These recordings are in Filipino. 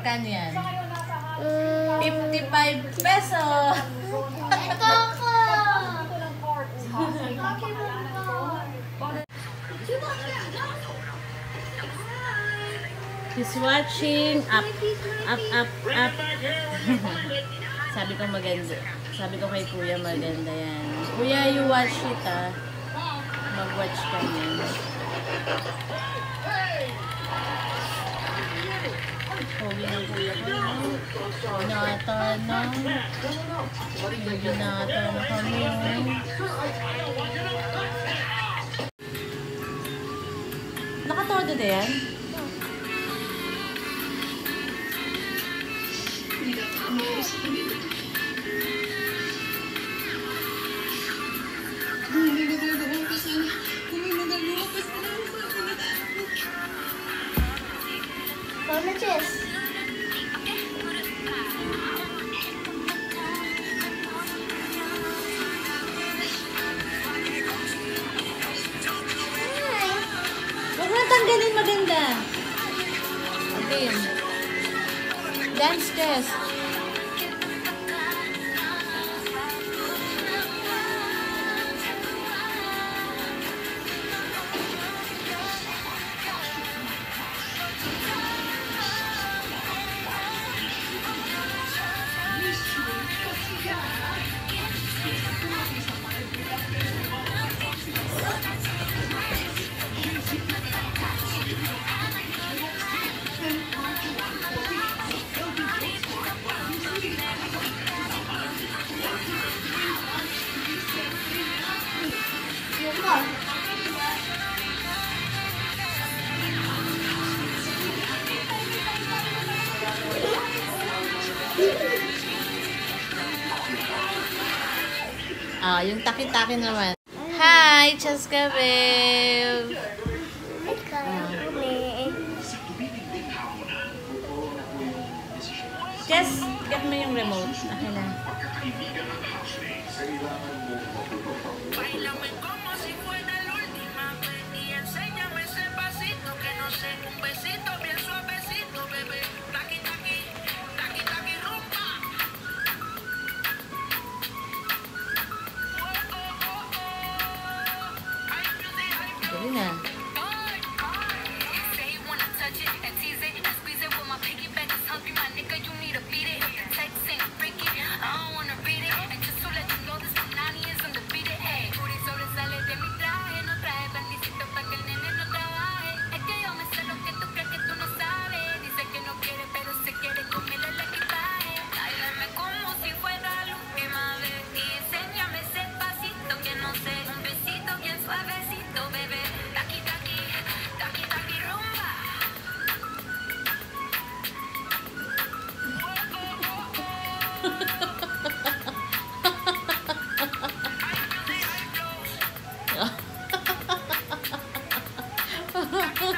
25 peso. Ito ako! He's watching. Up, up, up, up. Sabi ko maganda. Sabi ko kay kuya maganda yan. Kuya, you watch it ah. Mag-watch ka niyan. Pogi ng kuya ko. no? Binata na. Binata na kami. Nakatodo na yan? Paano, Jess? Yes. Ah, yung taki-taki naman. Hi, Cheska Babe! Jess, get mo yung remote. Okay na.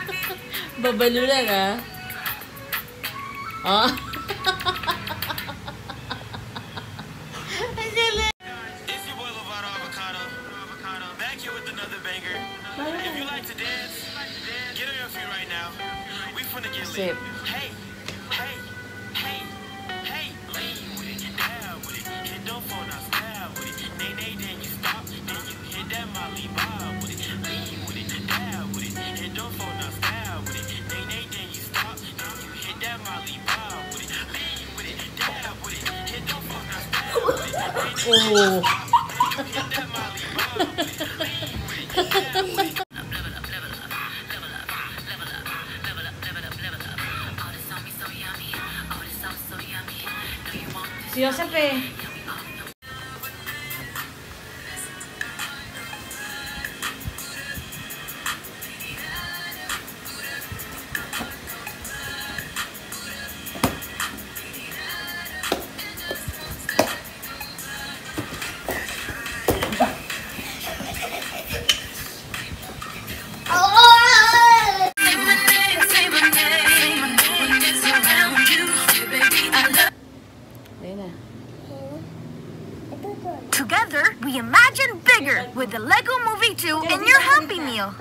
with another banger. If you like to dance, get on your feet right now. We finna get lit. Sip. Hey, hey, hey, hey. Lean with it, down with it. Hit the phone, now style with it. Nay, nay, then you stop. Then you hit that Molly Bob Oh. Yo siempre with the Lego Movie 2 and your Happy Meal.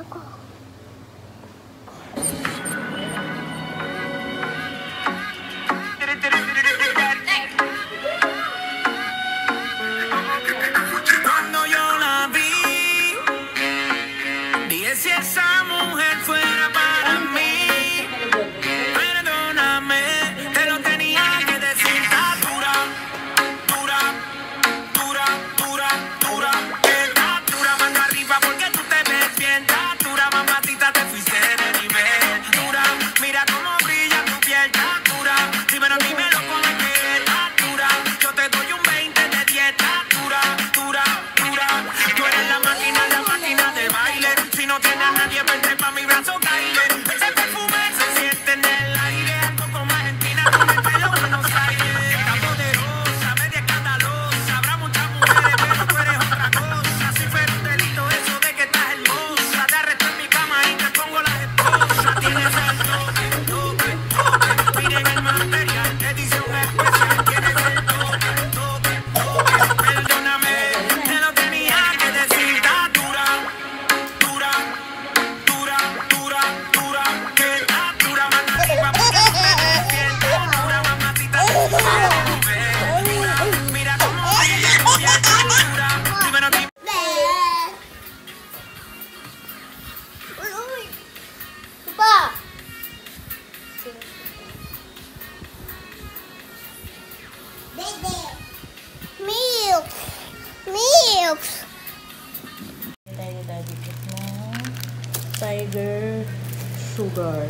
Tiger sugar.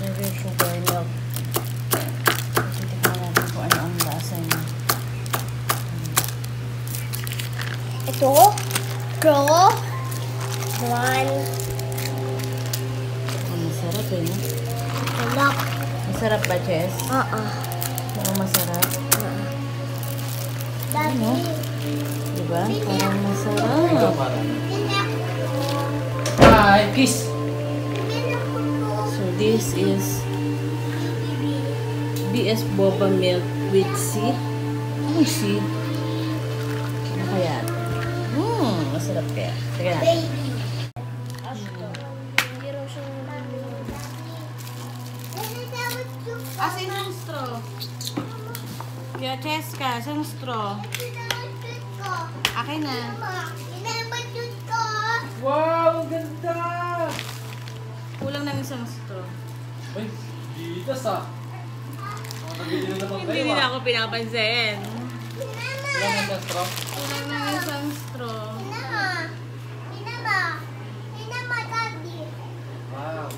Tiger sugar milk. Kasi tignan natin kung ano ang lasa niya. Ito. Ito. One. Ang masarap eh. Lock. Masarap ba, Jess? Oo. Mukhang masarap. Daddy. Diba? Parang masarap. Hi, kiss. So this is BS Boba Milk with C. Ano yung C? Ano kaya? Hmm, masarap kaya. Teka na. Baby. Asin yung straw? Kaya Cheska, asin straw? Akin na. Na isang straw. Uy, dito sa. Mga nabili na naman kayo Hindi nila ako pinapansin. Ilan ang isang straw? Kulang na isang straw. Wow.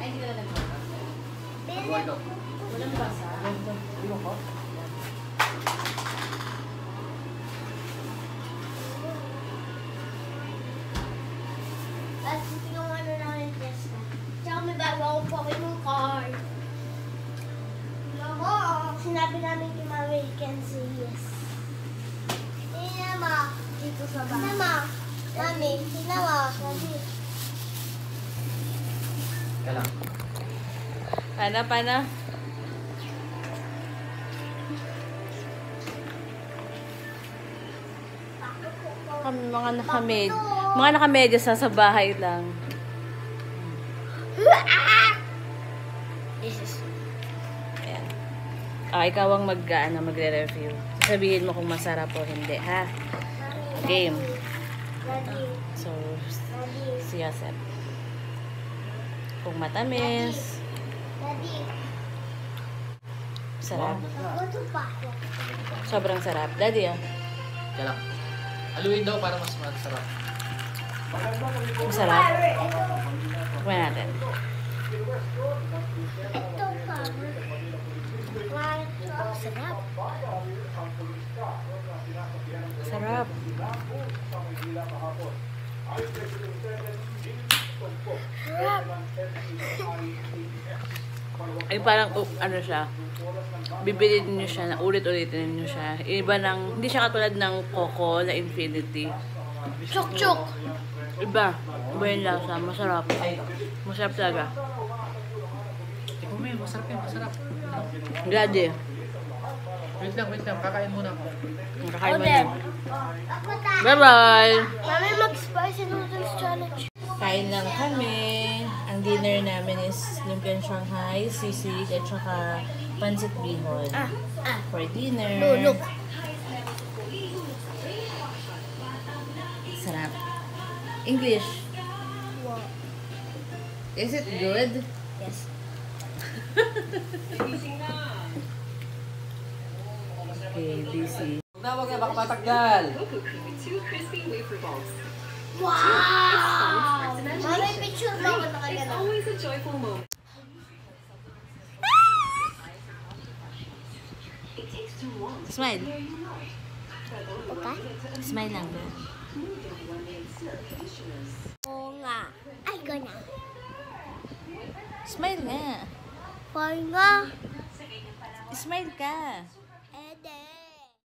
Ay, hindi na nagpapa. Buhay daw. Walang basa. Sinama. Mami, sinama. Mami. Ka lang. Paano, paano? Kami mga nakamed. Mga nakamedya sa sa bahay lang. This is Ayan. Ah, ikaw ang mag, ano, magre-review. Sabihin mo kung masarap o hindi, ha? Game. Daddy. So, Daddy. si Yosef. Kung matamis, Daddy. sarap. Sobrang sarap. Daddy, ah. Ka lang. Haluin daw para mas masarap. Masarap. Kumain natin. Ito pa. Sarap. Sarap. Ay parang oh, ano siya. Bibilin niyo siya na ulit-ulitin niyo siya. Iba ng hindi siya katulad ng Coco na Infinity. Chok-chok. Iba. Iba yung lasa. Masarap. Masarap talaga. Ikaw may, masarap yan, masarap. Gadi. Wait lang, wait lang. Kakain muna ako. Kakain mo Order. na. Bye-bye! Mami, mag-spicy noodles challenge. Kain lang kami. Ang dinner namin is lumpiang Shanghai, sisig, at saka pancit bihon. Ah, ah. For dinner. Lulok. Sarap. English. Wow. Is it good? Yes. Okay, busy. Huwag na, huwag na. Baka mataggal. Wow! Mami, picture mo ako nakagana. Smile. Okay? Smile lang. Oo nga. Ay, ko na. Smile nga. Hoy nga. Smile ka.